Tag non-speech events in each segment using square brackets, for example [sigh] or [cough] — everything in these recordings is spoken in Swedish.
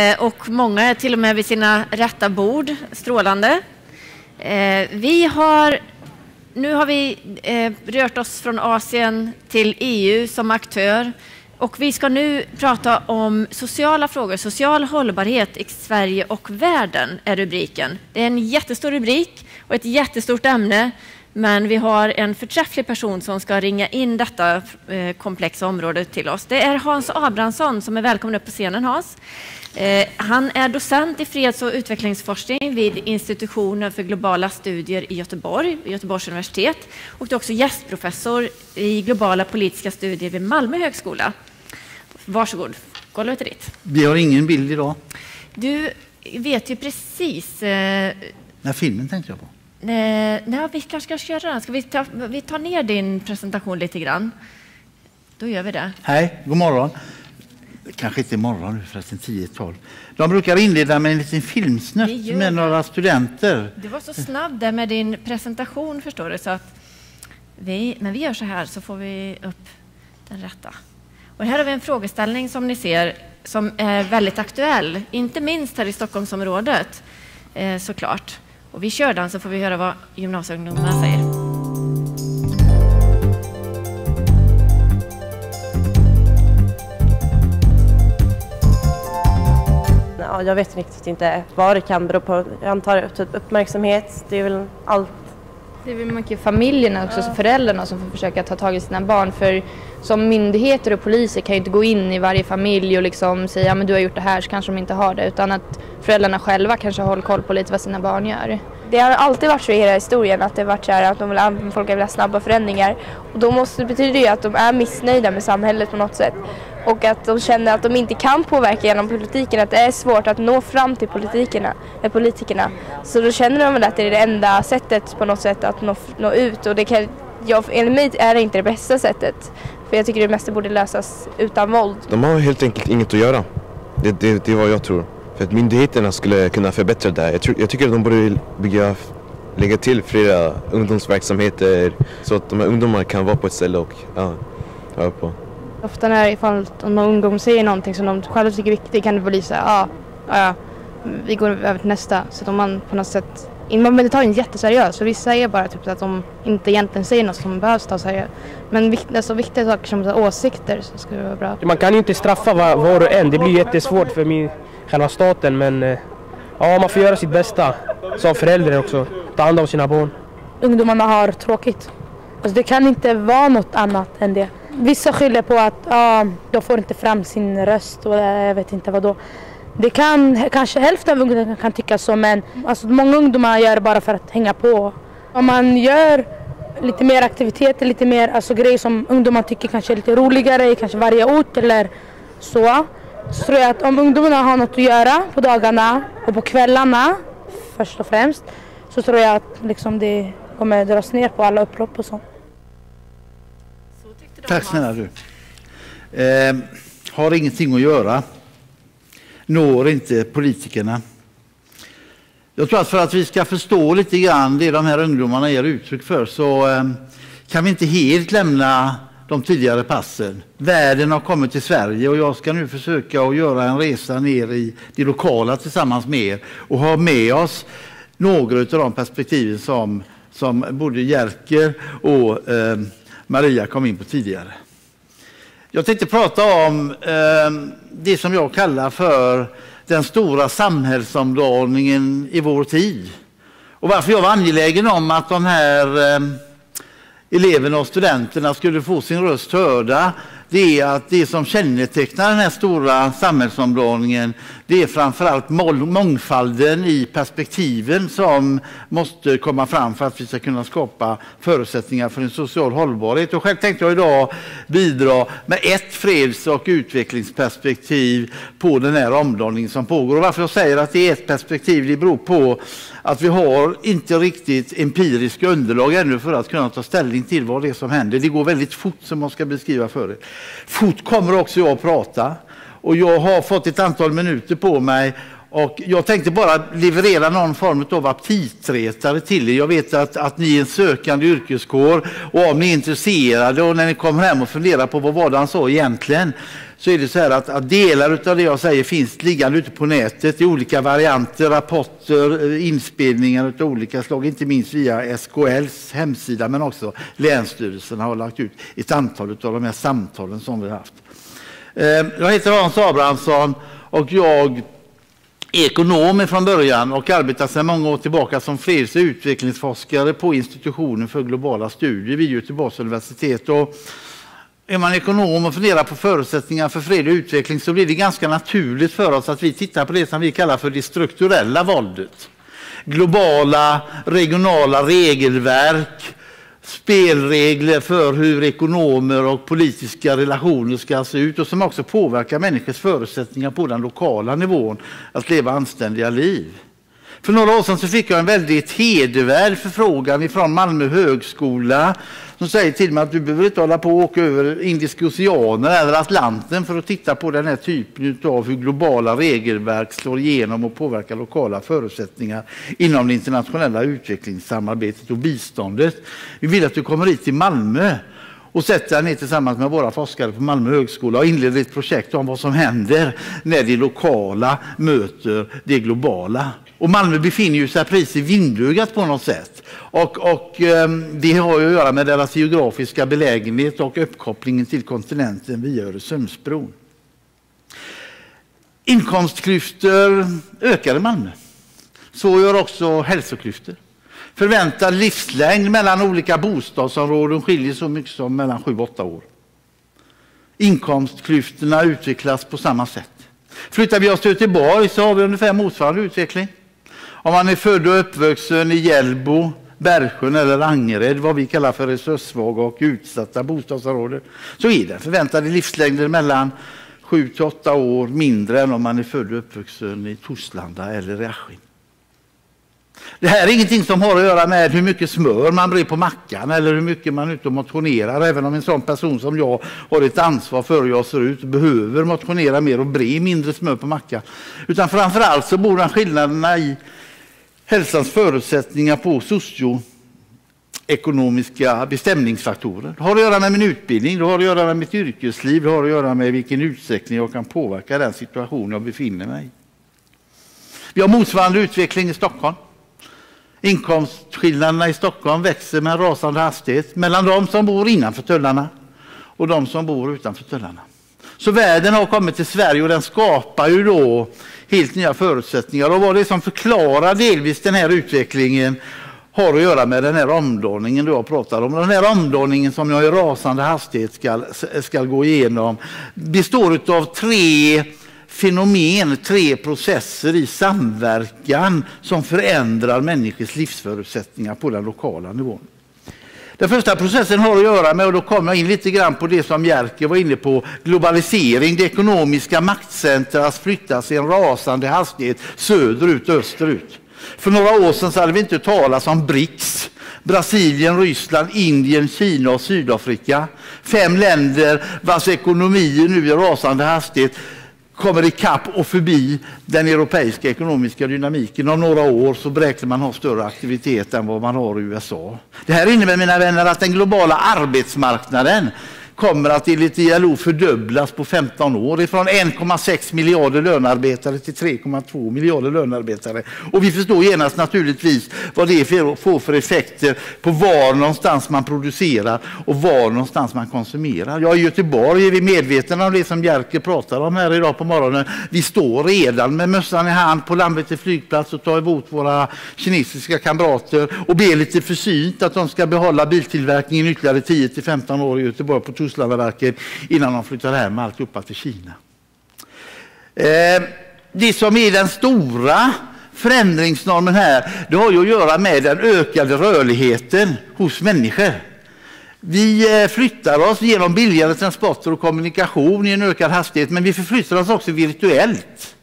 Eh, och många är till och med vid sina rätta bord, strålande. Eh, vi har, nu har vi eh, rört oss från Asien till EU som aktör. Och vi ska nu prata om sociala frågor, social hållbarhet i Sverige och världen är rubriken. Det är en jättestor rubrik och ett jättestort ämne. Men vi har en förträfflig person som ska ringa in detta komplexa område till oss. Det är Hans Abrahamsson som är välkommen upp på scenen Hans. Eh, han är docent i freds och utvecklingsforskning vid institutionen för globala studier i Göteborg, Göteborgs universitet. Och är också gästprofessor i globala politiska studier vid Malmö högskola. Varsågod, golvet är ditt. Vi har ingen bild idag. Du vet ju precis... Eh, Nej, filmen tänkte jag på. Eh, nej, vi kanske ska köra den. Ska vi ta, vi tar ner din presentation lite grann? Då gör vi det. Hej, god morgon kanske inte imorgon nu förresten, 10-12. De brukar inleda med en liten filmsnutt med några studenter. Du var så snabb där med din presentation förstår du. Så att vi, men vi gör så här så får vi upp den rätta. Och här har vi en frågeställning som ni ser som är väldigt aktuell, inte minst här i Stockholmsområdet eh, såklart. Och vi kör den så får vi höra vad gymnasieungdomarna säger. Ja, jag vet riktigt inte vad det kan bero på. Jag antar typ uppmärksamhet, det är väl allt. Det är väl mycket familjerna också, ja. föräldrarna som får försöka ta tag i sina barn. För som myndigheter och poliser kan ju inte gå in i varje familj och liksom säga att du har gjort det här så kanske de inte har det. Utan att föräldrarna själva kanske håller koll på lite vad sina barn gör. Det har alltid varit så i hela historien att det varit så här att de vill, folk vill ha snabba förändringar. Och då måste, det betyder det ju att de är missnöjda med samhället på något sätt och att de känner att de inte kan påverka genom politiken, att det är svårt att nå fram till politikerna. Eh, politikerna. Så då känner de väl att det är det enda sättet på något sätt att nå, nå ut och det kan, jag, enligt mig är det inte det bästa sättet. För jag tycker det mesta borde lösas utan våld. De har helt enkelt inget att göra. Det, det, det är vad jag tror. För att myndigheterna skulle kunna förbättra det här. Jag, tror, jag tycker att de borde bygga, lägga till flera ungdomsverksamheter så att de här ungdomarna kan vara på ett ställe och ja, höra på. Ofta när ifall någon ungdom säger någonting som de själva tycker är viktigt kan det bli så ja, ja, vi går över till nästa. Så att om man på något sätt, man behöver inte ta den jätteseriöst för vissa är bara typ att de inte egentligen säger något som behövs ta seriöst. Men alltså, viktiga saker som så, åsikter så skulle det vara bra. Man kan ju inte straffa var, var och en, det blir jättesvårt för min, själva staten men eh, ja, man får göra sitt bästa som förälder också, ta hand om sina barn. Ungdomarna har tråkigt. Alltså, det kan inte vara något annat än det. Vissa skyller på att ah, de får inte fram sin röst och eh, jag vet inte vad då. Det kan, kanske hälften av ungdomarna kan tycka så men alltså, många ungdomar gör det bara för att hänga på. Om man gör lite mer aktiviteter, lite mer alltså, grejer som ungdomar tycker kanske är lite roligare i kanske varje ort eller så. Så tror jag att om ungdomarna har något att göra på dagarna och på kvällarna först och främst så tror jag att liksom, det kommer dras ner på alla upplopp och sånt. Tack snälla du. Eh, har ingenting att göra. Når inte politikerna. Jag tror att för att vi ska förstå lite grann det de här ungdomarna ger uttryck för så eh, kan vi inte helt lämna de tidigare passen. Världen har kommit till Sverige och jag ska nu försöka att göra en resa ner i det lokala tillsammans med er och ha med oss några av de perspektiven som, som både Jerker och eh, Maria kom in på tidigare. Jag tänkte prata om eh, det som jag kallar för den stora samhällsomdaningen i vår tid. Och varför jag var angelägen om att de här eh, eleverna och studenterna skulle få sin röst hörda det är att det som kännetecknar den här stora samhällsomdaningen det är framförallt mångfalden i perspektiven som måste komma fram för att vi ska kunna skapa förutsättningar för en social hållbarhet. Och själv tänkte jag idag bidra med ett freds och utvecklingsperspektiv på den här omdaningen som pågår. Och varför jag säger att det är ett perspektiv det beror på att vi har inte riktigt empiriska underlag ännu för att kunna ta ställning till vad det är som händer. Det går väldigt fort som man ska beskriva för er. Fort kommer också jag att prata och jag har fått ett antal minuter på mig och jag tänkte bara leverera någon form av aptitretare till er. Jag vet att, att ni är en sökande yrkeskår och om ni är intresserade och när ni kommer hem och funderar på vad var det han sa egentligen så är det så här att, att delar av det jag säger finns liggande ute på nätet i olika varianter, rapporter, eh, inspelningar av olika slag, inte minst via SKLs hemsida men också länsstyrelserna har lagt ut ett antal av de här samtalen som vi har haft. Eh, jag heter Hans Abrahamsson och jag är ekonom från början och arbetar sedan många år tillbaka som freds och utvecklingsforskare på institutionen för globala studier vid Göteborgs universitet. Och är man ekonom och funderar på förutsättningar för fred och utveckling så blir det ganska naturligt för oss att vi tittar på det som vi kallar för det strukturella våldet. Globala, regionala regelverk, spelregler för hur ekonomer och politiska relationer ska se ut och som också påverkar människors förutsättningar på den lokala nivån att leva anständiga liv. För några år sedan så fick jag en väldigt hedervärd förfrågan från Malmö högskola som säger till mig att du behöver inte hålla på och åka över Indiska oceanen eller Atlanten för att titta på den här typen av hur globala regelverk slår igenom och påverkar lokala förutsättningar inom det internationella utvecklingssamarbetet och biståndet. Vi vill att du kommer hit till Malmö och sätter dig ner tillsammans med våra forskare på Malmö högskola och inleder ett projekt om vad som händer när det lokala möter det globala. Och Malmö befinner sig precis i vindögat på något sätt. Och, och ehm, det har att göra med deras geografiska belägenhet och uppkopplingen till kontinenten via Öresundsbron. Inkomstklyftor ökar i Malmö. Så gör också hälsoklyftor. Förväntad livslängd mellan olika bostadsområden skiljer så mycket som mellan 7-8 år. Inkomstklyftorna utvecklas på samma sätt. Flyttar vi oss till Göteborg så har vi ungefär motsvarande utveckling. Om man är född och uppvuxen i Hjällbo, Bergsjön eller Angered, vad vi kallar för resurssvaga och utsatta bostadsområden, så är den förväntade livslängden mellan 7 till 8 år mindre än om man är född och uppvuxen i Torslanda eller i Askim. Det här är ingenting som har att göra med hur mycket smör man brer på mackan eller hur mycket man är ute och motionerar. Även om en sån person som jag har ett ansvar för hur jag ser ut behöver motionera mer och bre mindre smör på mackan. Utan framförallt så bor den skillnaderna i hälsans förutsättningar på socioekonomiska bestämningsfaktorer. Det har att göra med min utbildning, det har att göra med mitt yrkesliv, det har att göra med vilken utsträckning jag kan påverka den situation jag befinner mig i. Vi har motsvarande utveckling i Stockholm. Inkomstskillnaderna i Stockholm växer med en rasande hastighet mellan de som bor innanför tullarna och de som bor utanför tullarna. Så världen har kommit till Sverige och den skapar ju då helt nya förutsättningar. Och vad det är som förklarar delvis den här utvecklingen har att göra med den här omdaningen du jag pratar om. Den här omdaningen som jag i rasande hastighet ska, ska gå igenom består av tre fenomen, tre processer i samverkan som förändrar människors livsförutsättningar på den lokala nivån. Den första processen har att göra med, och då kommer jag in lite grann på det som Jerker var inne på, globalisering. Det ekonomiska maktcentras flyttas i en rasande hastighet söderut och österut. För några år sedan så hade vi inte talat om BRICS. Brasilien, Ryssland, Indien, Kina och Sydafrika. Fem länder vars ekonomier nu i rasande hastighet kommer ikapp och förbi den europeiska ekonomiska dynamiken. Om några år så beräknar man ha större aktivitet än vad man har i USA. Det här innebär mina vänner att den globala arbetsmarknaden kommer att enligt ILO fördubblas på 15 år. från 1,6 miljarder lönearbetare till 3,2 miljarder lönearbetare. Och vi förstår genast naturligtvis vad det får för effekter på var någonstans man producerar och var någonstans man konsumerar. Ja, i Göteborg är vi medvetna om det som Jerker pratar om här idag på morgonen. Vi står redan med mössan i hand på Landvetter flygplats och tar emot våra kinesiska kamrater och ber lite försynt att de ska behålla biltillverkningen ytterligare 10 till 15 år i Göteborg på Torslandaverken innan de flyttar hem alltihopa till Kina. Eh, det som är den stora förändringsnormen här, det har ju att göra med den ökade rörligheten hos människor. Vi eh, flyttar oss genom billigare transporter och kommunikation i en ökad hastighet, men vi förflyttar oss också virtuellt.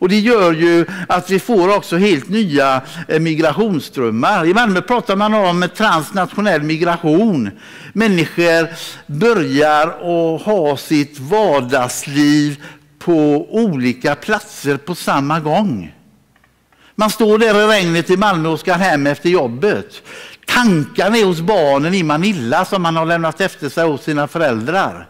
Och det gör ju att vi får också helt nya eh, migrationsströmmar. I Malmö pratar man om transnationell migration. Människor börjar att ha sitt vardagsliv på olika platser på samma gång. Man står där i regnet i Malmö och ska hem efter jobbet. Tankarna är hos barnen i Manila som man har lämnat efter sig hos sina föräldrar.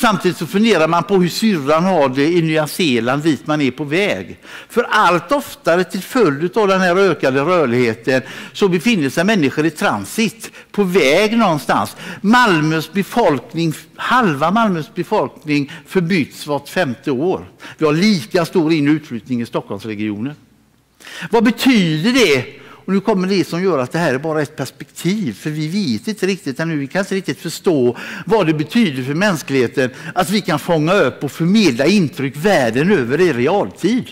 Samtidigt så funderar man på hur syrran har det i Nya Zeeland dit man är på väg. För allt oftare till följd av den här ökade rörligheten så befinner sig människor i transit på väg någonstans. Malmös befolkning, halva Malmös befolkning förbyts vart femte år. Vi har lika stor in och utflyttning i Stockholmsregionen. Vad betyder det och nu kommer det som gör att det här är bara ett perspektiv, för vi vet inte riktigt ännu, vi kan inte riktigt förstå vad det betyder för mänskligheten att vi kan fånga upp och förmedla intryck världen över i realtid.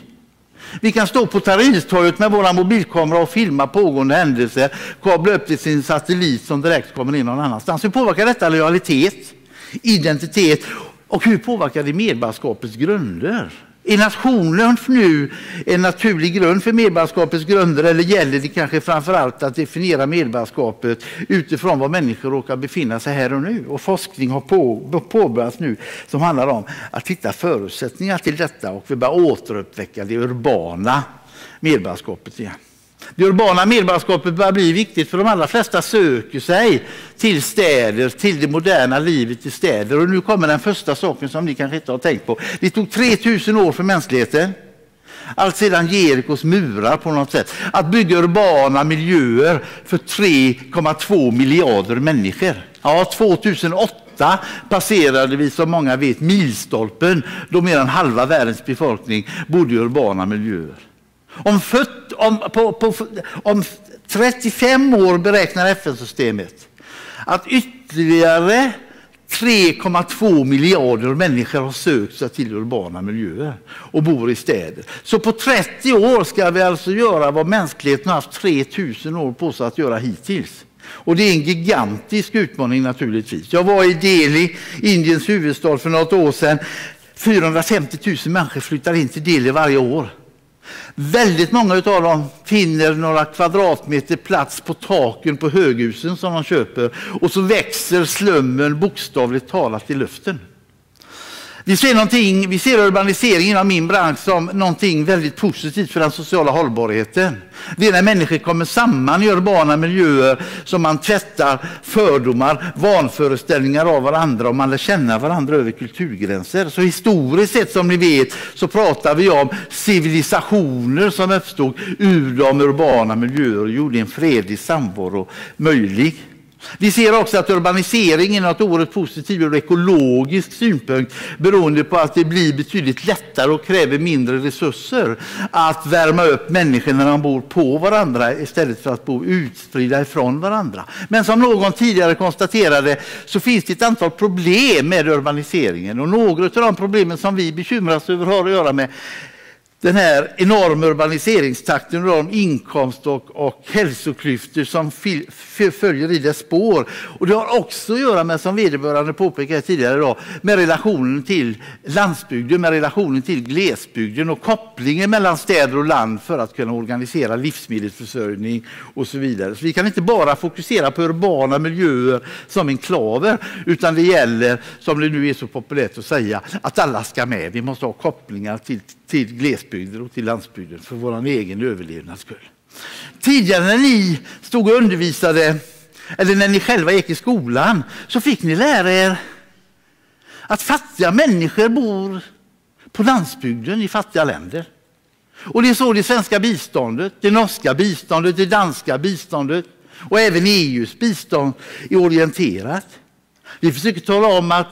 Vi kan stå på Tahrirtorget med våra mobilkamera och filma pågående händelser, kabla upp till sin satellit som direkt kommer in någon annanstans. Hur påverkar detta lojalitet, identitet och hur påverkar det medborgarskapets grunder? Är nationen nu en naturlig grund för medborgarskapets grunder eller gäller det kanske framför allt att definiera medborgarskapet utifrån var människor råkar befinna sig här och nu? Och forskning har på, påbörjats nu som handlar om att hitta förutsättningar till detta och vi börjar återuppväcka det urbana medborgarskapet igen. Det urbana medborgarskapet börjar bli viktigt för de allra flesta söker sig till städer, till det moderna livet i städer. Och nu kommer den första saken som ni kanske inte har tänkt på. Det tog 3000 år för mänskligheten, allt sedan Jerikos murar på något sätt, att bygga urbana miljöer för 3,2 miljarder människor. Ja, 2008 passerade vi som många vet milstolpen då mer än halva världens befolkning bodde i urbana miljöer. Om, föt, om, på, på, om 35 år beräknar FN-systemet att ytterligare 3,2 miljarder människor har sökt sig till urbana miljöer och bor i städer. Så på 30 år ska vi alltså göra vad mänskligheten har haft 3000 år på sig att göra hittills. Och det är en gigantisk utmaning naturligtvis. Jag var i Delhi, Indiens huvudstad, för något år sedan. 450 000 människor flyttar in till Delhi varje år. Väldigt många av dem finner några kvadratmeter plats på taken på höghusen som de köper och så växer slummen bokstavligt talat i luften. Vi ser, vi ser urbanisering inom min bransch som någonting väldigt positivt för den sociala hållbarheten. Det är när människor kommer samman i urbana miljöer som man tvättar fördomar, vanföreställningar av varandra och man lär känna varandra över kulturgränser. Så historiskt sett som ni vet så pratar vi om civilisationer som uppstod ur de urbana miljöer och gjorde en fredlig samvaro möjlig. Vi ser också att urbaniseringen är något oerhört positivt ur ekologisk synpunkt beroende på att det blir betydligt lättare och kräver mindre resurser att värma upp människor när de bor på varandra istället för att bo utspridda ifrån varandra. Men som någon tidigare konstaterade så finns det ett antal problem med urbaniseringen och några av de problemen som vi bekymras över har att göra med den här enorma urbaniseringstakten och de inkomst och, och hälsoklyftor som följer i dess spår. Och det har också att göra med, som vederbörande påpekade tidigare idag, med relationen till landsbygden, med relationen till glesbygden och kopplingen mellan städer och land för att kunna organisera livsmedelsförsörjning och så vidare. Så vi kan inte bara fokusera på urbana miljöer som enklaver, utan det gäller, som det nu är så populärt att säga, att alla ska med. Vi måste ha kopplingar till till glesbygden och till landsbygden för vår egen överlevnads skull. Tidigare när ni stod och undervisade, eller när ni själva gick i skolan, så fick ni lära er att fattiga människor bor på landsbygden i fattiga länder. Och det är så det svenska biståndet, det norska biståndet, det danska biståndet och även EUs bistånd är orienterat. Vi försöker tala om att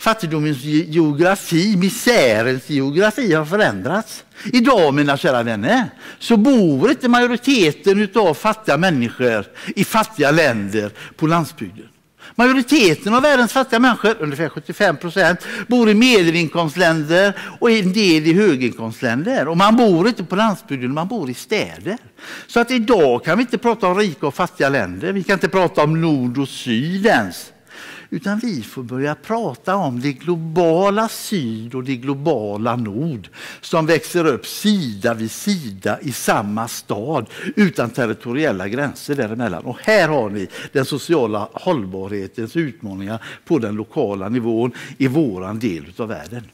fattigdomens geografi, misärens geografi har förändrats. Idag, mina kära vänner, så bor inte majoriteten av fattiga människor i fattiga länder på landsbygden. Majoriteten av världens fattiga människor, ungefär 75 procent, bor i medelinkomstländer och en del i höginkomstländer. Och man bor inte på landsbygden, man bor i städer. Så att idag kan vi inte prata om rika och fattiga länder. Vi kan inte prata om nord och syd ens. Utan vi får börja prata om det globala syd och det globala nord som växer upp sida vid sida i samma stad utan territoriella gränser däremellan. Och här har ni den sociala hållbarhetens utmaningar på den lokala nivån i våran del av världen.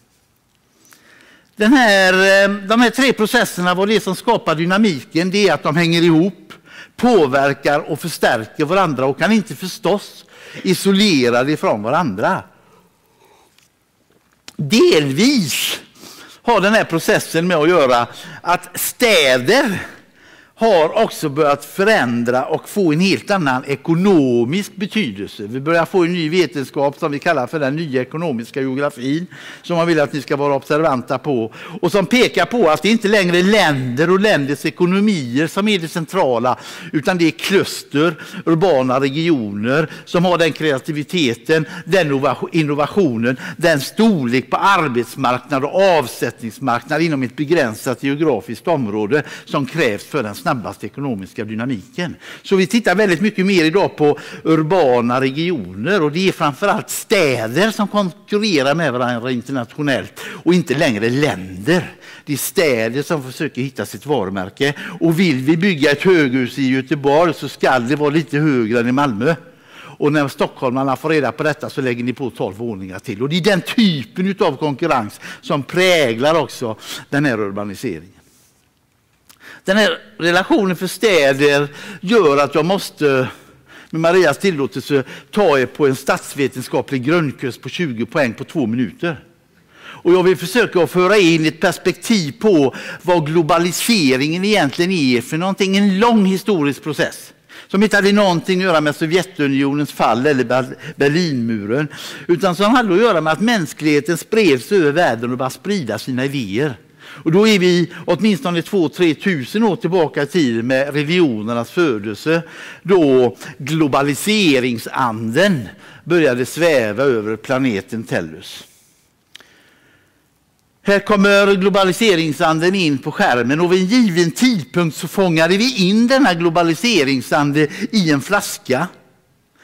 Den här, eh, de här tre processerna, vad det är som skapar dynamiken, det är att de hänger ihop, påverkar och förstärker varandra och kan inte förstås isolerade från varandra. delvis har den här processen med att göra att städer har också börjat förändra och få en helt annan ekonomisk betydelse. Vi börjar få en ny vetenskap som vi kallar för den nya ekonomiska geografin som man vill att ni ska vara observanta på och som pekar på att det inte längre är länder och länders ekonomier som är det centrala utan det är kluster, urbana regioner som har den kreativiteten, den innovationen, den storlek på arbetsmarknad och avsättningsmarknad inom ett begränsat geografiskt område som krävs för den snabbaste ekonomiska dynamiken. Så vi tittar väldigt mycket mer idag på urbana regioner och det är framförallt städer som konkurrerar med varandra internationellt och inte längre länder. Det är städer som försöker hitta sitt varumärke och vill vi bygga ett höghus i Göteborg så ska det vara lite högre än i Malmö. Och när stockholmarna får reda på detta så lägger ni på 12 våningar till. Och det är den typen av konkurrens som präglar också den här urbaniseringen. Den här relationen för städer gör att jag måste med Marias tillåtelse ta er på en statsvetenskaplig grundkurs på 20 poäng på två minuter. Och jag vill försöka föra in ett perspektiv på vad globaliseringen egentligen är för någonting. En lång historisk process som inte hade någonting att göra med Sovjetunionens fall eller Berlinmuren, utan som hade att göra med att mänskligheten spreds över världen och började sprida sina idéer. Och då är vi åtminstone 2-3 tusen år tillbaka i tiden med religionernas födelse, då globaliseringsanden började sväva över planeten Tellus. Här kommer globaliseringsanden in på skärmen och vid en given tidpunkt så fångade vi in denna globaliseringsande i en flaska,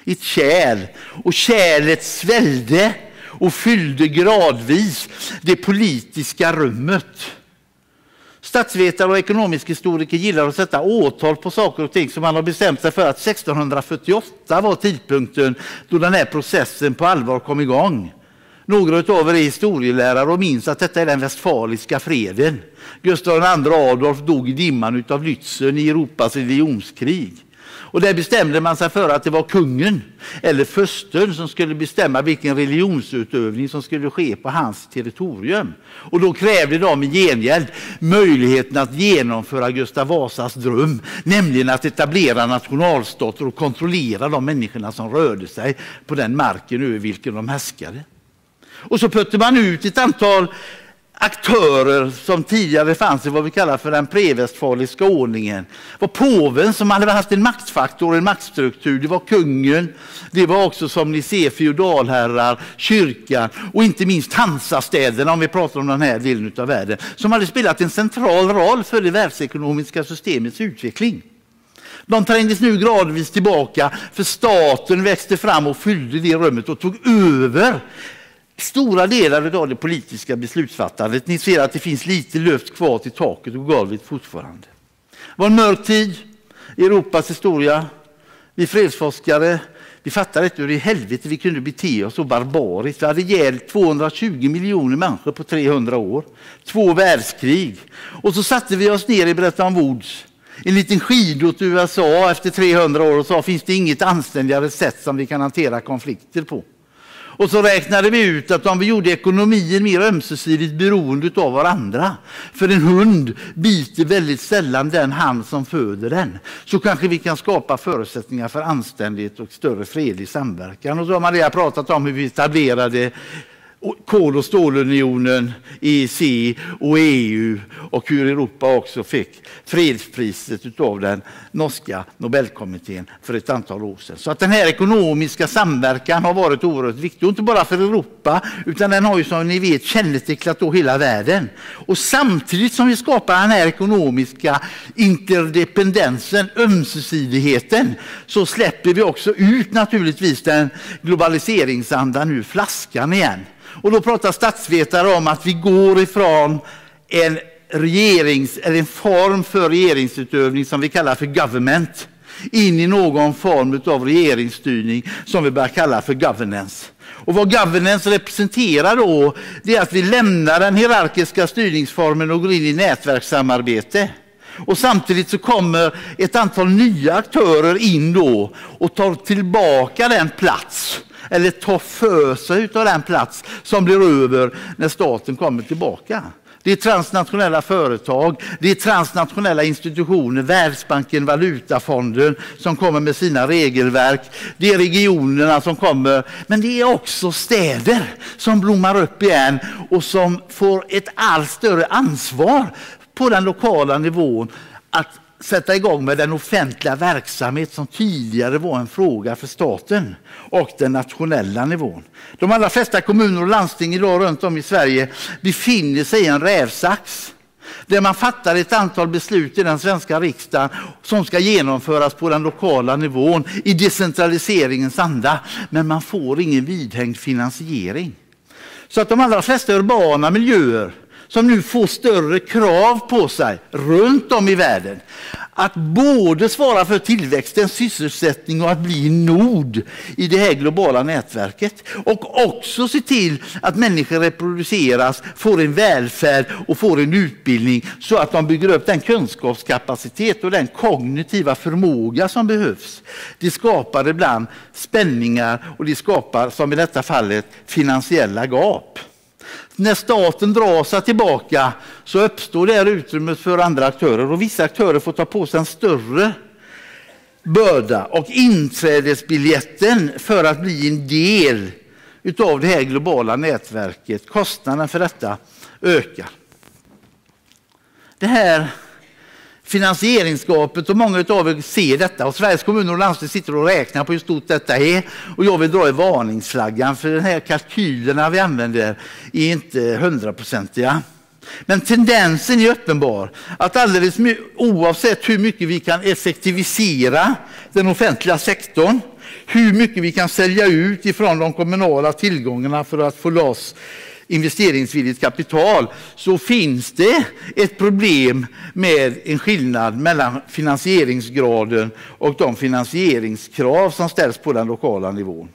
i ett kärl. Och kärlet svällde och fyllde gradvis det politiska rummet. Statsvetare och ekonomisk historiker gillar att sätta årtal på saker och ting som man har bestämt sig för att 1648 var tidpunkten då den här processen på allvar kom igång. Några av er är historielärare och minns att detta är den westfaliska freden. Gustav II Adolf dog i dimman av Lützen i Europas religionskrig. Och där bestämde man sig för att det var kungen eller fursten som skulle bestämma vilken religionsutövning som skulle ske på hans territorium. Och då krävde de i gengäld möjligheten att genomföra Gustav Vasas dröm, nämligen att etablera nationalstater och kontrollera de människorna som rörde sig på den marken över vilken de härskade. Och så putte man ut ett antal aktörer som tidigare fanns i vad vi kallar för den prevestfaliska ordningen. Det var påven som hade haft en maktfaktor, en maktstruktur. Det var kungen, det var också som ni ser feodalherrar, kyrkan och inte minst Hansastäderna om vi pratar om den här delen av världen som hade spelat en central roll för det världsekonomiska systemets utveckling. De trängdes nu gradvis tillbaka för staten växte fram och fyllde det rummet och tog över stora delar av det politiska beslutsfattandet. Ni ser att det finns lite luft kvar till taket och golvet fortfarande. Det var en mörk tid i Europas historia. Vi fredsforskare vi fattade inte hur i helvete vi kunde bete oss så barbariskt. Vi hade ihjäl 220 miljoner människor på 300 år. Två världskrig. Och så satte vi oss ner i Bretton Woods en liten skidort till USA efter 300 år och sa finns det inget anständigare sätt som vi kan hantera konflikter på. Och så räknade vi ut att om vi gjorde ekonomin mer ömsesidigt beroende av varandra, för en hund biter väldigt sällan den hand som föder den, så kanske vi kan skapa förutsättningar för anständighet och större fredlig samverkan. Och så har Maria pratat om hur vi etablerade kol och stålunionen, EEC och EU och hur Europa också fick fredspriset av den norska Nobelkommittén för ett antal år sedan. Så att den här ekonomiska samverkan har varit oerhört viktig, och inte bara för Europa, utan den har ju som ni vet kännetecknat då hela världen. Och samtidigt som vi skapar den här ekonomiska interdependensen, ömsesidigheten, så släpper vi också ut naturligtvis den globaliseringsandan ur flaskan igen. Och då pratar statsvetare om att vi går ifrån en, regerings, eller en form för regeringsutövning som vi kallar för government in i någon form av regeringsstyrning som vi börjar kalla för governance. Och vad governance representerar då, det är att vi lämnar den hierarkiska styrningsformen och går in i nätverkssamarbete. Och samtidigt så kommer ett antal nya aktörer in då och tar tillbaka den plats eller ta för sig av den plats som blir över när staten kommer tillbaka. Det är transnationella företag, det är transnationella institutioner, Världsbanken, Valutafonden som kommer med sina regelverk. Det är regionerna som kommer, men det är också städer som blommar upp igen och som får ett allt större ansvar på den lokala nivån att sätta igång med den offentliga verksamhet som tidigare var en fråga för staten och den nationella nivån. De allra flesta kommuner och landsting idag runt om i Sverige befinner sig i en rävsax där man fattar ett antal beslut i den svenska riksdagen som ska genomföras på den lokala nivån i decentraliseringens anda. Men man får ingen vidhängd finansiering. Så att de allra flesta urbana miljöer som nu får större krav på sig runt om i världen att både svara för tillväxten, sysselsättning och att bli nod i det här globala nätverket. Och också se till att människor reproduceras, får en välfärd och får en utbildning så att de bygger upp den kunskapskapacitet och den kognitiva förmåga som behövs. Det skapar ibland spänningar och det skapar, som i detta fallet, finansiella gap. När staten drar sig tillbaka så uppstår det här utrymmet för andra aktörer och vissa aktörer får ta på sig en större börda och inträdesbiljetten för att bli en del utav det här globala nätverket, kostnaden för detta ökar. Det här finansieringsgapet och många av er ser detta och Sveriges kommuner och landsting sitter och räknar på hur stort detta är. Och jag vill dra i varningsflaggan för de här kalkylerna vi använder är inte hundraprocentiga. Men tendensen är uppenbar att alldeles oavsett hur mycket vi kan effektivisera den offentliga sektorn, hur mycket vi kan sälja ut ifrån de kommunala tillgångarna för att få loss investeringsvilligt kapital så finns det ett problem med en skillnad mellan finansieringsgraden och de finansieringskrav som ställs på den lokala nivån.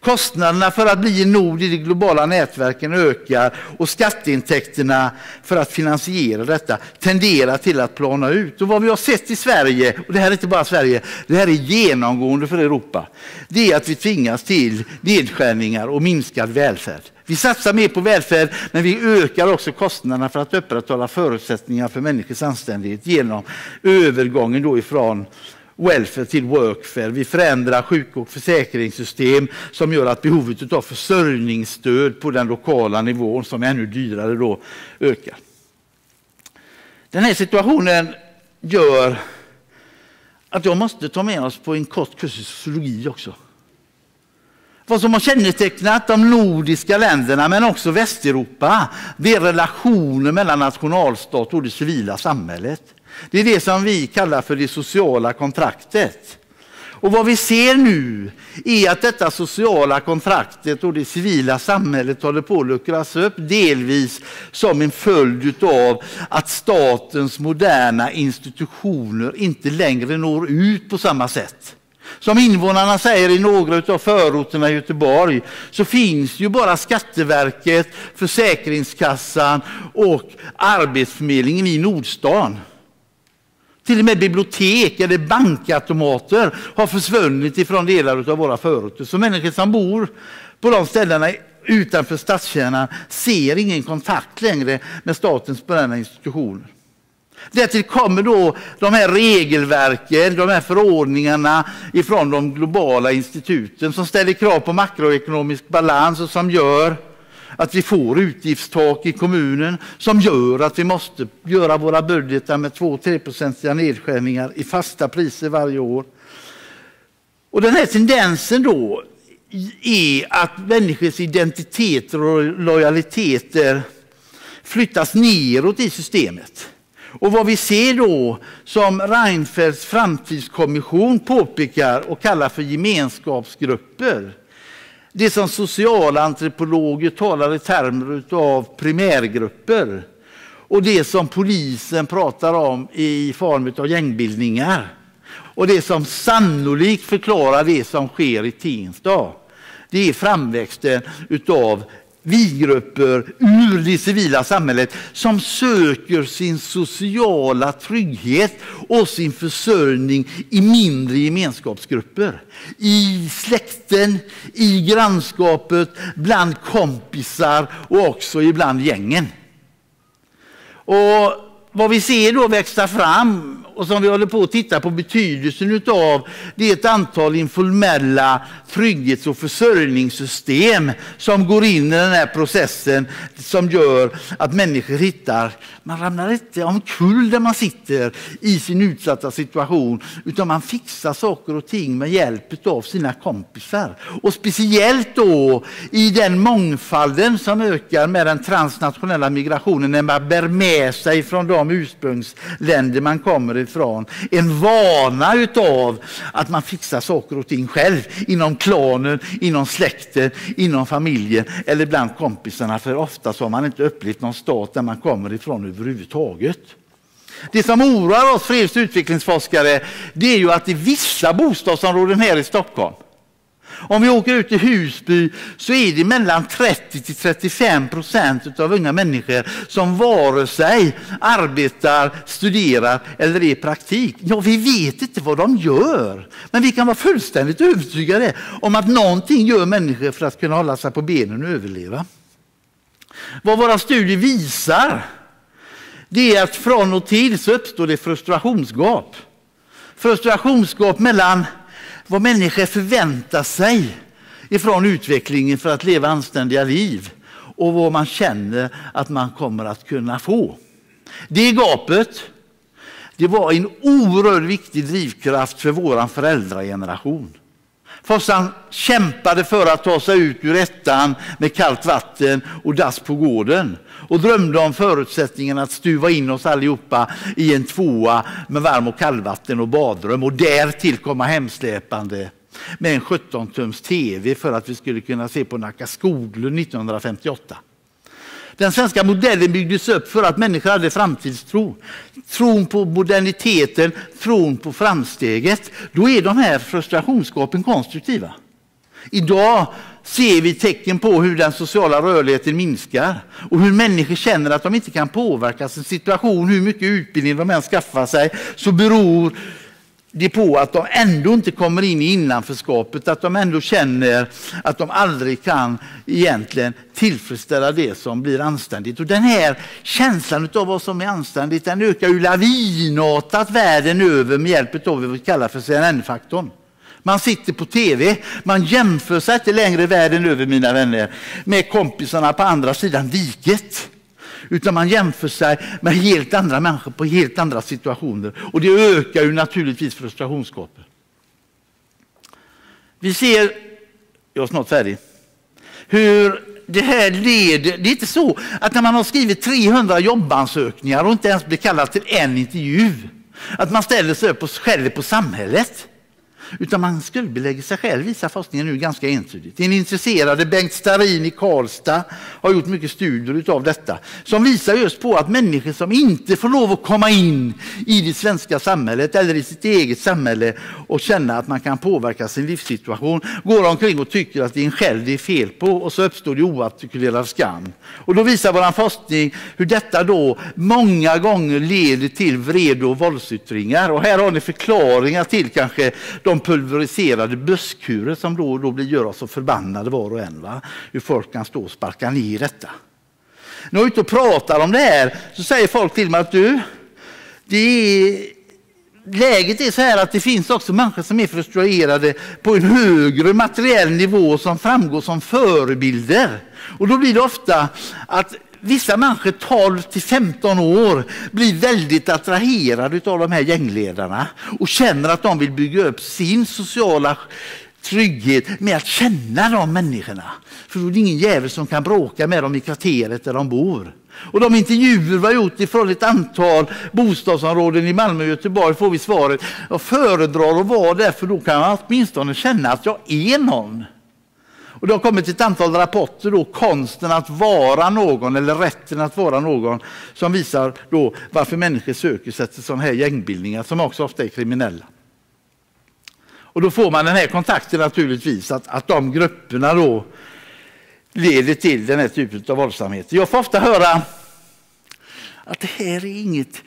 Kostnaderna för att bli en nod i de globala nätverken ökar och skatteintäkterna för att finansiera detta tenderar till att plana ut. Och vad vi har sett i Sverige, och det här är inte bara Sverige, det här är genomgående för Europa, det är att vi tvingas till nedskärningar och minskad välfärd. Vi satsar mer på välfärd, men vi ökar också kostnaderna för att upprätthålla förutsättningar för människors anständighet genom övergången då ifrån welfare till workfare. Vi förändrar sjuk och försäkringssystem som gör att behovet av försörjningsstöd på den lokala nivån, som är ännu dyrare, då, ökar. Den här situationen gör att jag måste ta med oss på en kort kurs i sociologi också. Vad som har kännetecknat de nordiska länderna, men också Västeuropa, det är relationer mellan nationalstat och det civila samhället. Det är det som vi kallar för det sociala kontraktet. Och vad vi ser nu är att detta sociala kontraktet och det civila samhället håller på att luckras upp, delvis som en följd av att statens moderna institutioner inte längre når ut på samma sätt. Som invånarna säger i några av förorterna i Göteborg så finns ju bara Skatteverket, Försäkringskassan och Arbetsförmedlingen i Nordstan. Till och med bibliotek eller bankautomater har försvunnit ifrån delar av våra förorter. Så människor som bor på de ställena utanför stadskärnan ser ingen kontakt längre med statens moderna institutioner. Därtill kommer då de här regelverken, de här förordningarna ifrån de globala instituten som ställer krav på makroekonomisk balans och som gör att vi får utgiftstak i kommunen som gör att vi måste göra våra budgetar med 2-3 nedskärningar i fasta priser varje år. Och den här tendensen då är att människors identiteter och lojaliteter flyttas neråt i systemet. Och vad vi ser då, som Reinfeldts framtidskommission påpekar och kallar för gemenskapsgrupper, det som socialantropologer talar i termer av primärgrupper och det som polisen pratar om i form av gängbildningar och det som sannolikt förklarar det som sker i Tensta. Det är framväxten av vi-grupper ur det civila samhället som söker sin sociala trygghet och sin försörjning i mindre gemenskapsgrupper. I släkten, i grannskapet, bland kompisar och också ibland gängen. Och vad vi ser då växa fram och som vi håller på att titta på betydelsen av, det är ett antal informella trygghets och försörjningssystem som går in i den här processen som gör att människor hittar, man ramlar inte omkull där man sitter i sin utsatta situation, utan man fixar saker och ting med hjälp av sina kompisar. Och speciellt då i den mångfalden som ökar med den transnationella migrationen när man bär med sig från de ursprungsländer man kommer ifrån en vana utav att man fixar saker och ting själv inom klanen, inom släkten, inom familjen eller bland kompisarna. För ofta så har man inte upplevt någon stat där man kommer ifrån överhuvudtaget. Det som oroar oss freds och utvecklingsforskare det är ju att i vissa bostadsområden här i Stockholm om vi åker ut till Husby så är det mellan 30 till 35 procent av unga människor som vare sig arbetar, studerar eller är i praktik. Ja, vi vet inte vad de gör, men vi kan vara fullständigt övertygade om att någonting gör människor för att kunna hålla sig på benen och överleva. Vad våra studier visar det är att från och till så uppstår det frustrationsgap. Frustrationsgap mellan vad människor förväntar sig ifrån utvecklingen för att leva anständiga liv och vad man känner att man kommer att kunna få. Det gapet det var en oerhört viktig drivkraft för vår föräldrageneration. Farsan kämpade för att ta sig ut ur ettan med kallt vatten och dass på gården och drömde om förutsättningen att stuva in oss allihopa i en tvåa med varm och kallvatten och badrum och därtill komma hemsläpande med en 17-tums tv för att vi skulle kunna se på Nacka Skoglund 1958. Den svenska modellen byggdes upp för att människor hade framtidstro. Tron på moderniteten, tron på framsteget. Då är de här frustrationsskapen konstruktiva. Idag ser vi tecken på hur den sociala rörligheten minskar och hur människor känner att de inte kan påverka sin situation, hur mycket utbildning de än skaffar sig, så beror det på att de ändå inte kommer in i innanförskapet, att de ändå känner att de aldrig kan egentligen tillfredsställa det som blir anständigt. Och den här känslan av vad som är anständigt, den ökar ju lavinartat världen över med hjälp av vad vi kallar för CNN-faktorn. Man sitter på tv, man jämför sig inte längre världen över mina vänner med kompisarna på andra sidan diket. Utan man jämför sig med helt andra människor på helt andra situationer. Och det ökar ju naturligtvis frustrationsgapet. Vi ser, jag är snart färdig, hur det här leder, det är inte så att när man har skrivit 300 jobbansökningar och inte ens blir kallad till en intervju, att man ställer sig upp och skäller på samhället. Utan man skuldbelägger sig själv, visar forskningen nu ganska entydigt. Den intresserade Bengt Starin i Karlstad har gjort mycket studier av detta som visar just på att människor som inte får lov att komma in i det svenska samhället eller i sitt eget samhälle och känna att man kan påverka sin livssituation går omkring och tycker att det är en själv det är fel på och så uppstår det oartikulerad skam. Och då visar vår forskning hur detta då många gånger leder till vrede och våldsyttringar. Och här har ni förklaringar till kanske de pulveriserade busskurer som då och då blir, göra oss så förbannade var och en. Va? Hur folk kan stå och sparka ner detta. När jag är ute och pratar om det här så säger folk till mig att du, det är, läget är så här att det finns också människor som är frustrerade på en högre materiell nivå som framgår som förebilder. Och då blir det ofta att vissa människor 12 till 15 år blir väldigt attraherade av de här gängledarna och känner att de vill bygga upp sin sociala trygghet med att känna de människorna. För då är det ingen jävel som kan bråka med dem i kvarteret där de bor. Och de intervjuer vi har gjort ifrån ett antal bostadsområden i Malmö och Göteborg får vi svaret, jag föredrar att vara där för då kan jag åtminstone känna att jag är någon. Och det har kommit ett antal rapporter, då, konsten att vara någon eller rätten att vara någon, som visar då varför människor söker sig till sådana här gängbildningar som också ofta är kriminella. Och då får man den här kontakten naturligtvis, att, att de grupperna då leder till den här typen av våldsamhet. Jag får ofta höra att det här är inget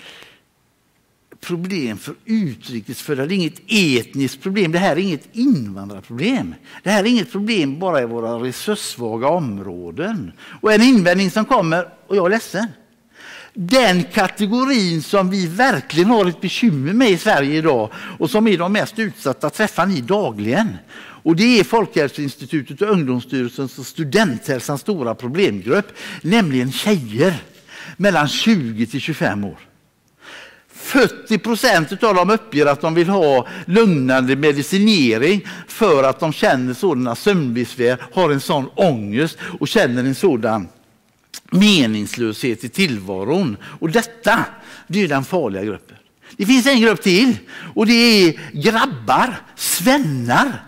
problem för utrikesfödda, det är inget etniskt problem, det här är inget invandrarproblem. Det här är inget problem bara i våra resurssvaga områden. Och en invändning som kommer, och jag är ledsen, den kategorin som vi verkligen har ett bekymmer med i Sverige idag och som är de mest utsatta träffar ni dagligen. Och det är Folkhälsoinstitutet och Ungdomsstyrelsens och Studenthälsans stora problemgrupp, nämligen tjejer mellan 20 till 25 år. 40 procent av dem uppger att de vill ha lugnande medicinering för att de känner sådana sömnbesvär, har en sån ångest och känner en sådan meningslöshet i tillvaron. Och detta, det är den farliga gruppen. Det finns en grupp till och det är grabbar, svennar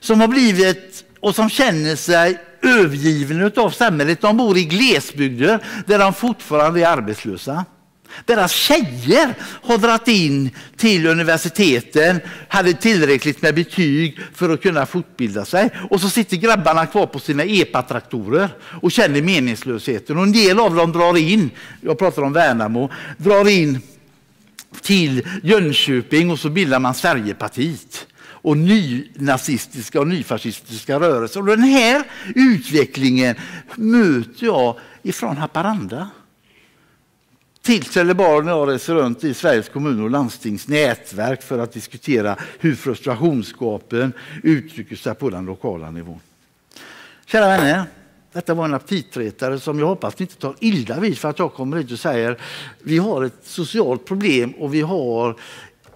som har blivit och som känner sig övergivna av samhället. De bor i glesbygder där de fortfarande är arbetslösa. Deras tjejer har dragit in till universiteten, hade tillräckligt med betyg för att kunna fortbilda sig. Och så sitter grabbarna kvar på sina epatraktorer och känner meningslösheten. Och en del av dem drar in, jag pratar om Värnamo, drar in till Jönköping och så bildar man Sverigepartiet och nynazistiska och nyfascistiska rörelser. Och den här utvecklingen möter jag ifrån Haparanda till Trelleborg när jag reser runt i Sveriges kommuner och landstings nätverk för att diskutera hur frustrationsskapen uttrycker sig på den lokala nivån. Kära vänner, detta var en aptitretare som jag hoppas ni inte tar illa vid för att jag kommer hit och säger vi har ett socialt problem och vi, har,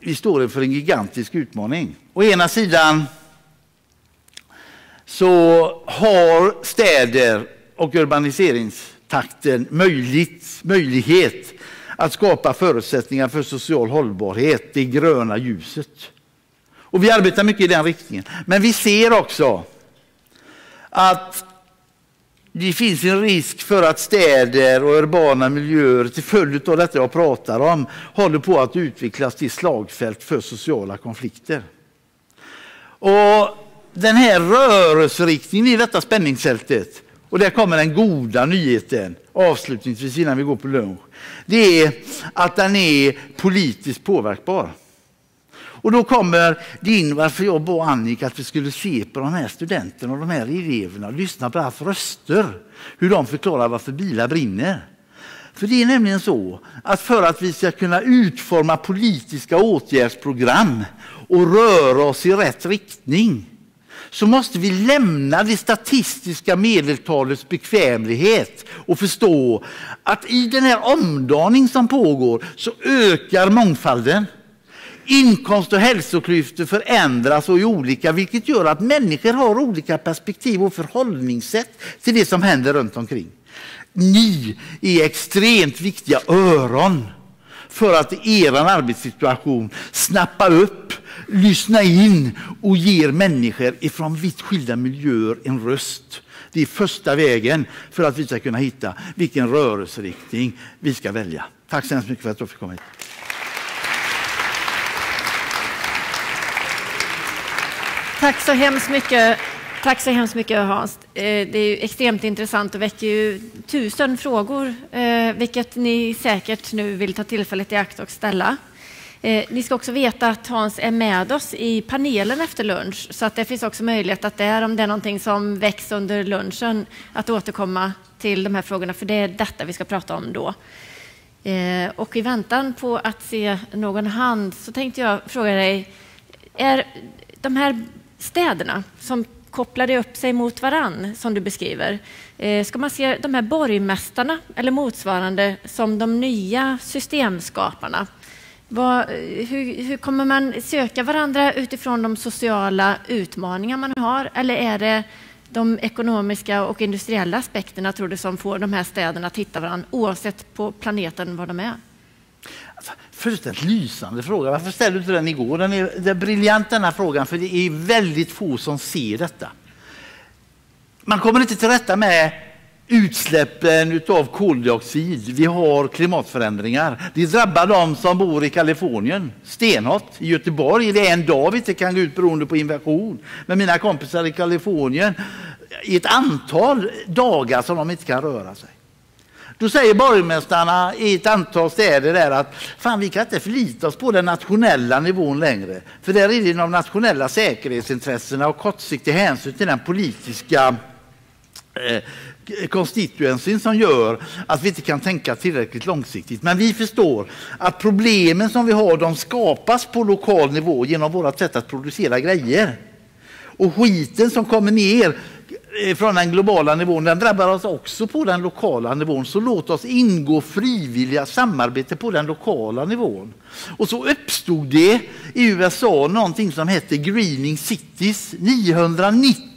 vi står inför en gigantisk utmaning. Å ena sidan så har städer och takten, möjligt, möjlighet att skapa förutsättningar för social hållbarhet, det gröna ljuset. Och vi arbetar mycket i den riktningen. Men vi ser också att det finns en risk för att städer och urbana miljöer till följd av detta jag pratar om håller på att utvecklas till slagfält för sociala konflikter. Och Den här rörelseriktningen i detta spänningsfältet, och där kommer den goda nyheten avslutningsvis innan vi går på lunch, det är att den är politiskt påverkbar. Och då kommer det in varför jag bad Annika att vi skulle se på de här studenterna och de här eleverna och lyssna på deras röster. Hur de förklarar varför bilar brinner. För det är nämligen så att för att vi ska kunna utforma politiska åtgärdsprogram och röra oss i rätt riktning så måste vi lämna det statistiska medeltalets bekvämlighet och förstå att i den här omdaning som pågår så ökar mångfalden. Inkomst och hälsoklyftor förändras och är olika vilket gör att människor har olika perspektiv och förhållningssätt till det som händer runt omkring. Ni är extremt viktiga öron för att i er arbetssituation snappa upp, lyssna in och ge människor ifrån vitt skilda miljöer en röst. Det är första vägen för att vi ska kunna hitta vilken rörelseriktning vi ska välja. Tack så hemskt mycket för att jag fick komma hit. Tack så hemskt mycket. Tack så hemskt mycket Hans. Eh, det är extremt intressant och väcker ju tusen frågor, eh, vilket ni säkert nu vill ta tillfället i akt och ställa. Eh, ni ska också veta att Hans är med oss i panelen efter lunch, så att det finns också möjlighet att där, om det är någonting som väcks under lunchen, att återkomma till de här frågorna, för det är detta vi ska prata om då. Och i väntan på att se någon hand så tänkte jag fråga dig, är de här städerna som kopplade upp sig mot varann, som du beskriver. Eh, ska man se de här borgmästarna eller motsvarande som de nya systemskaparna? Vad, hur, hur, kommer man söka varandra utifrån de sociala utmaningar man har? Eller är det de ekonomiska och industriella aspekterna tror du som får de här städerna att hitta varandra oavsett på planeten var de är? Alltså, Fullständigt lysande fråga. Varför ställde du inte den igår? Den är, det är briljant den här frågan, för det är väldigt få som ser detta. Man kommer inte till rätta med utsläppen av koldioxid. Vi har klimatförändringar. Det drabbar de som bor i Kalifornien stenhårt. I Göteborg det är det en dag vi inte kan gå ut beroende på invasion. Men mina kompisar i Kalifornien i ett antal dagar som de inte kan röra sig. Då säger borgmästarna i ett antal städer där att fan, vi kan inte förlita oss på den nationella nivån längre. För där är det de nationella säkerhetsintressena och kortsiktig hänsyn till den politiska eh, som gör att vi inte kan tänka tillräckligt långsiktigt. Men vi förstår att problemen som vi har de skapas på lokal nivå genom vårt sätt att producera grejer. Och skiten som kommer ner från den globala nivån, den drabbar oss också på den lokala nivån. Så låt oss ingå frivilliga samarbete på den lokala nivån. Och så uppstod det i USA någonting som hette Greening Cities 990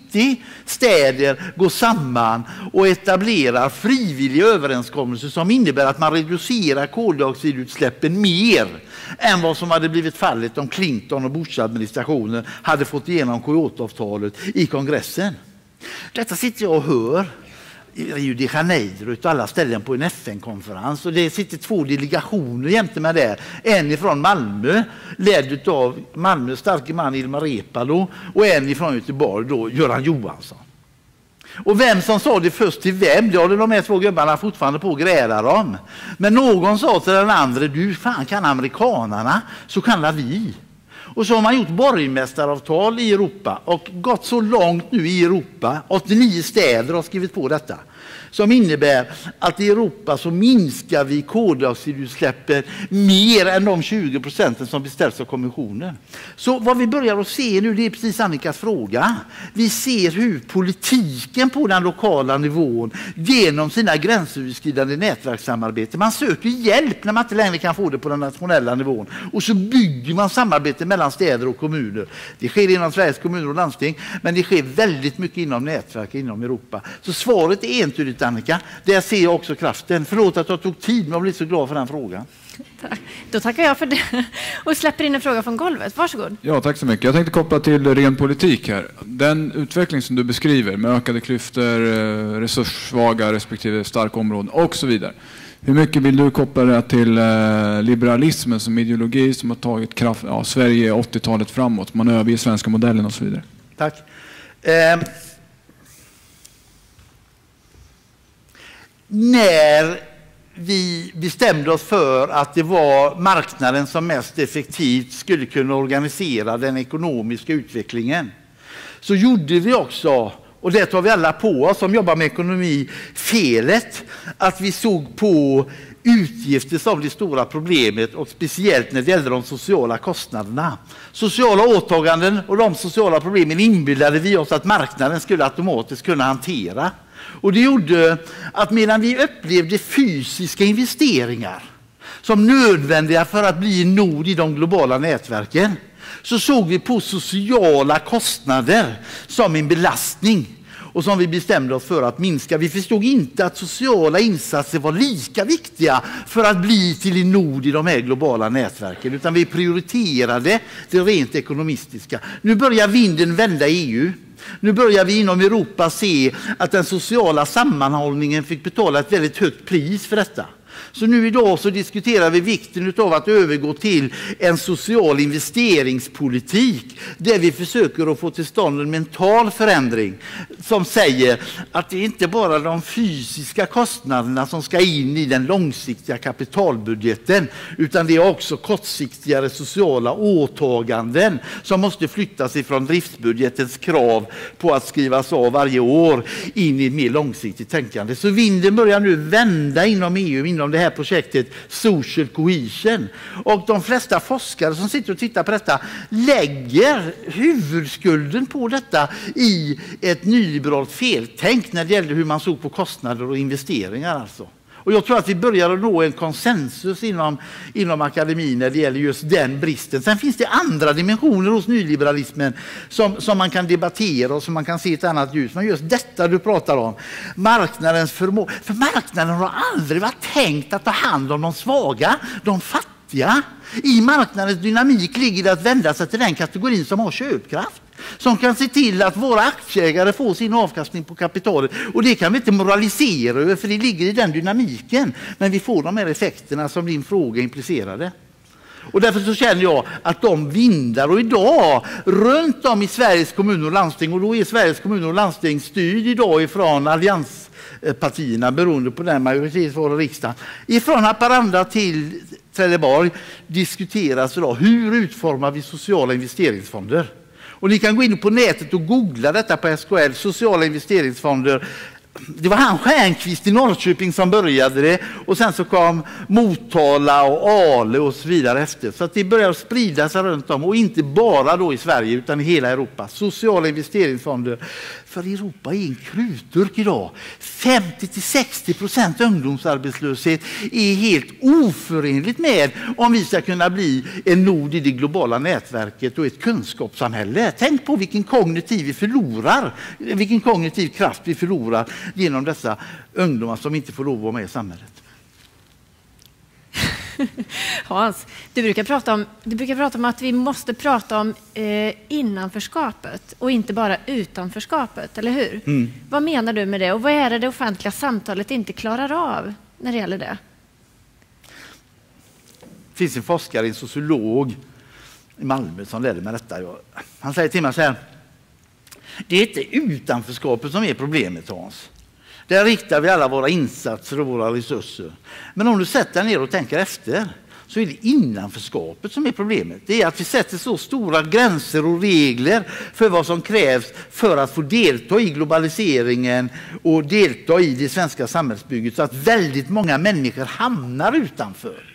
städer går samman och etablerar frivilliga överenskommelser som innebär att man reducerar koldioxidutsläppen mer än vad som hade blivit fallet om Clinton och Bush-administrationen hade fått igenom Kyoto-avtalet i kongressen. Detta sitter jag och hör i Rio de Janeiro utav alla ställen på en FN-konferens. Och det sitter två delegationer jämte mig där. En från Malmö, ledd av Malmös starke man Ilmar Reepalu och en från Göteborg, då, Göran Johansson. Och vem som sa det först till vem, det håller de här två gubbarna fortfarande på att gräla om. Men någon sa till den andra, du fan kan amerikanarna så kan vi. Och så har man gjort borgmästaravtal i Europa och gått så långt nu i Europa, 89 städer har skrivit på detta, som innebär att i Europa så minskar vi koldioxidutsläppen mer än de 20 procenten som beställs av kommissionen. Så vad vi börjar att se nu, det är precis Annikas fråga. Vi ser hur politiken på den lokala nivån genom sina gränsöverskridande nätverkssamarbete, man söker hjälp när man inte längre kan få det på den nationella nivån och så bygger man samarbete mellan städer och kommuner. Det sker inom Sveriges kommuner och landsting, men det sker väldigt mycket inom nätverk inom Europa. Så svaret är entydigt Annika. Där ser jag också kraften. Förlåt att jag tog tid, men jag blir så glad för den frågan. Tack. Då tackar jag för det och släpper in en fråga från golvet. Varsågod. Ja, tack så mycket. Jag tänkte koppla till ren politik här. Den utveckling som du beskriver med ökade klyftor, eh, resurssvaga respektive starka områden och så vidare. Hur mycket vill du koppla det till eh, liberalismen som ideologi som har tagit kraft, ja, Sverige 80-talet framåt, man överger svenska modellen och så vidare? Tack. Eh, när vi bestämde oss för att det var marknaden som mest effektivt skulle kunna organisera den ekonomiska utvecklingen så gjorde vi också, och det tar vi alla på oss som jobbar med ekonomi, felet att vi såg på utgifter som det stora problemet och speciellt när det gällde de sociala kostnaderna. Sociala åtaganden och de sociala problemen inbillade vi oss att marknaden skulle automatiskt kunna hantera. Och det gjorde att medan vi upplevde fysiska investeringar som nödvändiga för att bli en nod i de globala nätverken så såg vi på sociala kostnader som en belastning och som vi bestämde oss för att minska. Vi förstod inte att sociala insatser var lika viktiga för att bli till en nod i de här globala nätverken, utan vi prioriterade det rent ekonomistiska. Nu börjar vinden vända i EU. Nu börjar vi inom Europa se att den sociala sammanhållningen fick betala ett väldigt högt pris för detta. Så nu idag så diskuterar vi vikten av att övergå till en social investeringspolitik där vi försöker att få till stånd en mental förändring som säger att det inte bara är de fysiska kostnaderna som ska in i den långsiktiga kapitalbudgeten utan det är också kortsiktigare sociala åtaganden som måste flyttas ifrån driftsbudgetens krav på att skrivas av varje år in i ett mer långsiktigt tänkande. Så vinden börjar nu vända inom EU, inom det här projektet Social Cohesion. Och de flesta forskare som sitter och tittar på detta lägger huvudskulden på detta i ett nyliberalt feltänk när det gäller hur man såg på kostnader och investeringar. Alltså. Och jag tror att vi börjar att nå en konsensus inom, inom akademin när det gäller just den bristen. Sen finns det andra dimensioner hos nyliberalismen som, som man kan debattera och som man kan se i ett annat ljus. Men just detta du pratar om, marknadens förmåga. För marknaden har aldrig varit tänkt att ta hand om de svaga, de fattiga. I marknadens dynamik ligger det att vända sig till den kategorin som har köpkraft som kan se till att våra aktieägare får sin avkastning på kapitalet. Och det kan vi inte moralisera över, för det ligger i den dynamiken. Men vi får de här effekterna som din fråga implicerade. Och därför så känner jag att de vindar, och idag runt om i Sveriges kommuner och landsting, och då är Sveriges kommuner och landsting styrd idag ifrån allianspartierna beroende på den majoritet som har i riksdagen. Ifrån Haparanda till Trelleborg diskuteras idag hur utformar vi sociala investeringsfonder? Och ni kan gå in på nätet och googla detta på SKL, sociala investeringsfonder det var han Stjernqvist i Norrköping som började det och sen så kom Motala och Ale och så vidare efter. Så att det började sprida sig runt om och inte bara då i Sverige utan i hela Europa. Sociala investeringsfonder. För Europa är en krutdurk idag. 50 till 60 procent ungdomsarbetslöshet är helt oförenligt med om vi ska kunna bli en nod i det globala nätverket och ett kunskapssamhälle. Tänk på vilken kognitiv vi förlorar, vilken kognitiv kraft vi förlorar genom dessa ungdomar som inte får lov att vara med i samhället. [laughs] Hans, du brukar, prata om, du brukar prata om att vi måste prata om eh, innanförskapet och inte bara utanförskapet, eller hur? Mm. Vad menar du med det och vad är det det offentliga samtalet inte klarar av när det gäller det? Det finns en forskare, en sociolog i Malmö som lärde mig detta. Han säger till mig så här. Det är inte utanförskapet som är problemet Hans. Där riktar vi alla våra insatser och våra resurser. Men om du sätter dig ner och tänker efter så är det innanförskapet som är problemet. Det är att vi sätter så stora gränser och regler för vad som krävs för att få delta i globaliseringen och delta i det svenska samhällsbygget så att väldigt många människor hamnar utanför.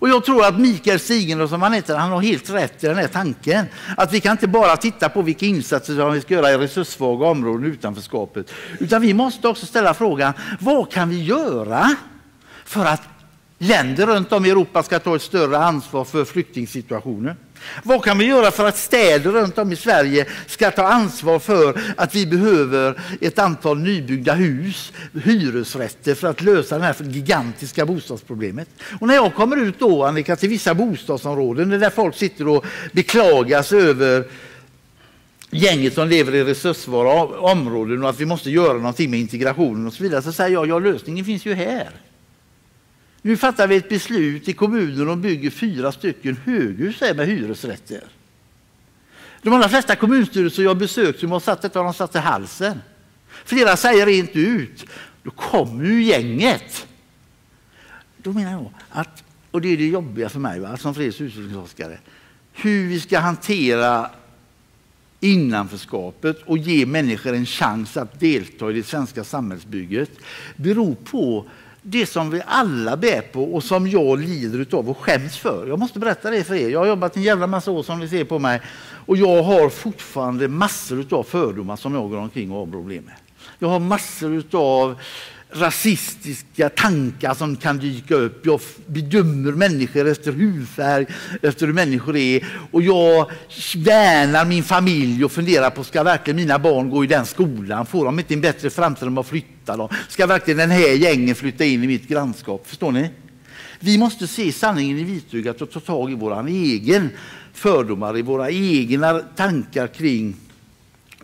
Och jag tror att Mikael Stigenlöf som han heter, han har helt rätt i den här tanken. Att vi kan inte bara titta på vilka insatser som vi ska göra i resurssvaga områden utanförskapet. Utan vi måste också ställa frågan, vad kan vi göra för att länder runt om i Europa ska ta ett större ansvar för flyktingsituationen? Vad kan vi göra för att städer runt om i Sverige ska ta ansvar för att vi behöver ett antal nybyggda hus, hyresrätter för att lösa det här gigantiska bostadsproblemet? Och när jag kommer ut då, Annika, till vissa bostadsområden där folk sitter och beklagas över gänget som lever i resurssvara områden och att vi måste göra någonting med integrationen och så vidare, så säger jag, ja lösningen finns ju här. Nu fattar vi ett beslut i kommunen och bygger fyra stycken höghus med hyresrätter. De allra flesta kommunstyrelser jag besökt som har satt detta har de satt i halsen. Flera säger rent ut, då kommer ju gänget. Då menar jag att, och det är det jobbiga för mig va, som freds utvecklingsforskare, hur vi ska hantera innanförskapet och ge människor en chans att delta i det svenska samhällsbygget beror på det som vi alla bär på och som jag lider av och skäms för. Jag måste berätta det för er. Jag har jobbat en jävla massa år som ni ser på mig och jag har fortfarande massor av fördomar som jag går omkring och har problem med. Jag har massor av rasistiska tankar som kan dyka upp. Jag bedömer människor efter hudfärg, efter hur människor är. Och jag värnar min familj och funderar på, ska verkligen mina barn gå i den skolan? Får de inte en bättre framtid om de flyttar? dem? Ska verkligen den här gängen flytta in i mitt grannskap? Förstår ni? Vi måste se sanningen i vitögat och ta tag i våra egna fördomar, i våra egna tankar kring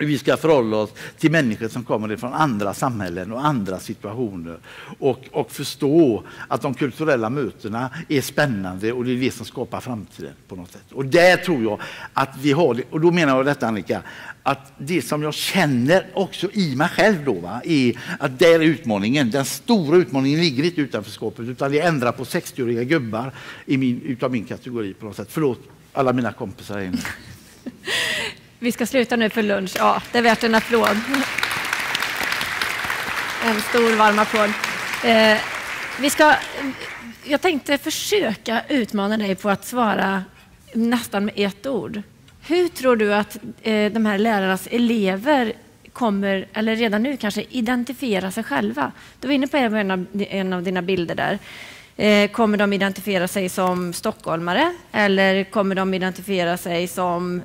vi ska förhålla oss till människor som kommer från andra samhällen och andra situationer och, och förstå att de kulturella mötena är spännande och det är det som skapar framtiden på något sätt. Och där tror jag att vi har det, och då menar jag detta Annika, att det som jag känner också i mig själv då va, är att där är utmaningen. Den stora utmaningen ligger inte utanför skåpet utan det ändrar på 60-åriga gubbar i min, utav min kategori på något sätt. Förlåt alla mina kompisar här inne. [laughs] Vi ska sluta nu för lunch. Ja, det är värt en applåd. En stor varm applåd. Eh, vi ska, jag tänkte försöka utmana dig på att svara nästan med ett ord. Hur tror du att eh, de här lärarnas elever kommer, eller redan nu kanske, identifiera sig själva? Du var inne på en av, en av dina bilder där. Eh, kommer de identifiera sig som stockholmare eller kommer de identifiera sig som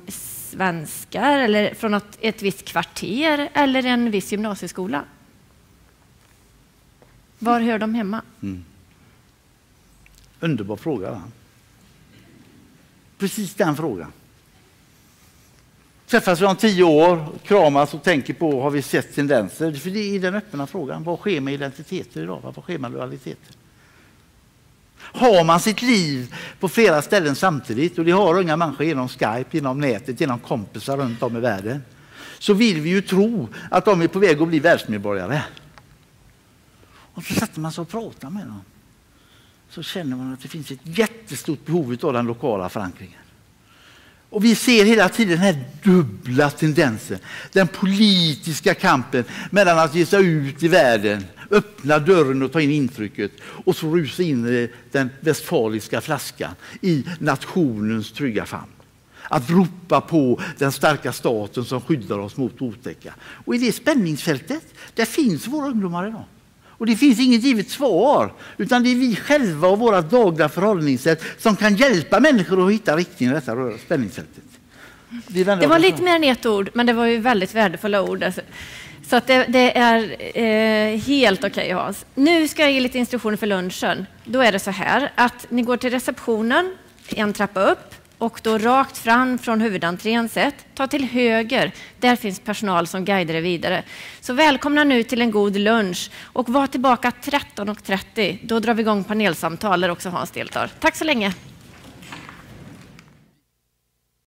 svenskar eller från ett, ett visst kvarter eller en viss gymnasieskola? Var hör de hemma? Mm. Underbar fråga. Va? Precis den frågan. Träffas vi om tio år, kramas och tänker på, har vi sett tendenser? För det är den öppna frågan. Vad sker med identiteter idag? Vad sker med lojaliteter? Har man sitt liv på flera ställen samtidigt, och det har unga människor genom Skype, genom nätet, genom kompisar runt om i världen, så vill vi ju tro att de är på väg att bli världsmedborgare. Och så sätter man sig och pratar med dem. Så känner man att det finns ett jättestort behov av den lokala förankringen. Och vi ser hela tiden den här dubbla tendensen. Den politiska kampen mellan att ge sig ut i världen, öppna dörren och ta in intrycket och så rusa in i den westfaliska flaskan i nationens trygga famn. Att ropa på den starka staten som skyddar oss mot otäcka. Och i det spänningsfältet, där finns våra ungdomar idag. Och det finns inget givet svar, utan det är vi själva och våra dagliga förhållningssätt som kan hjälpa människor att hitta riktningen i detta spänningsfältet. Det var lite mer än ett ord, men det var ju väldigt värdefulla ord. Så att det, det är eh, helt okej okay, Hans. Nu ska jag ge lite instruktioner för lunchen. Då är det så här att ni går till receptionen, en trappa upp, och då rakt fram från huvudentrén sett, ta till höger. Där finns personal som guidar er vidare. Så välkomna nu till en god lunch och var tillbaka 13.30. Då drar vi igång panelsamtal där också Hans deltar. Tack så länge.